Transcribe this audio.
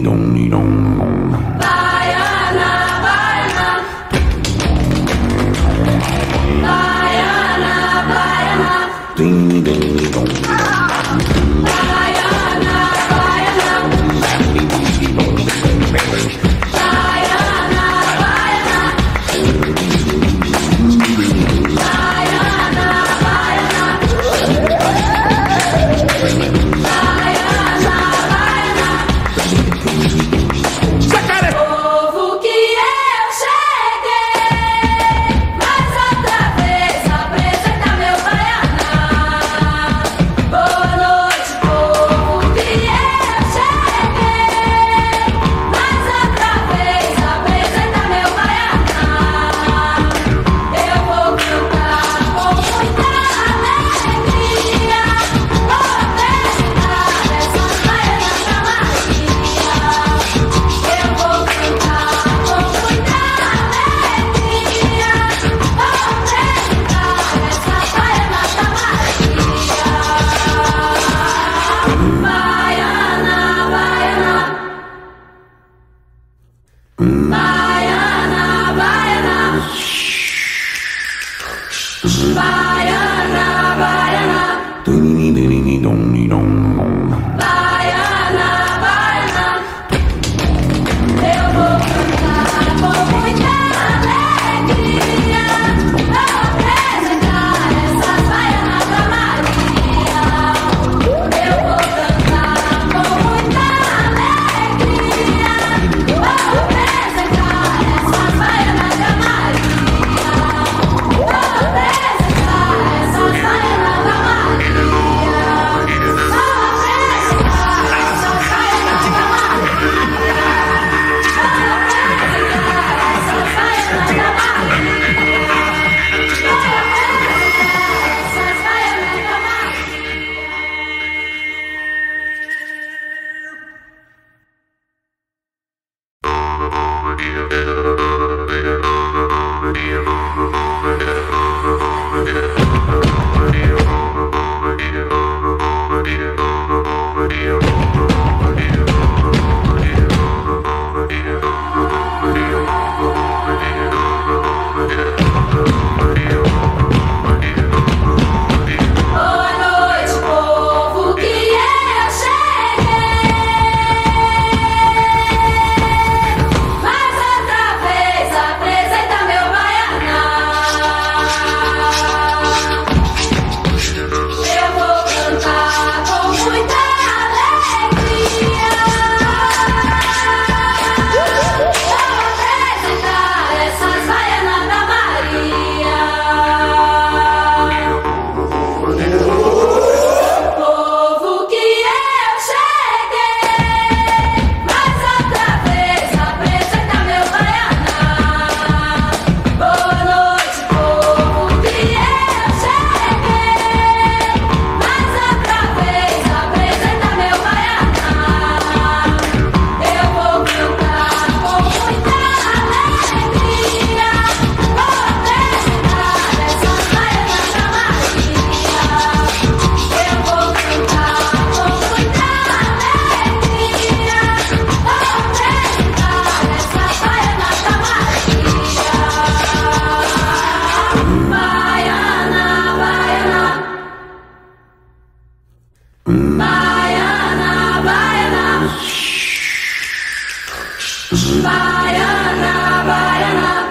don't, don't, don't. Baiana, Baiana. Baiana, Baiana. Baiana. Bayana, bayana.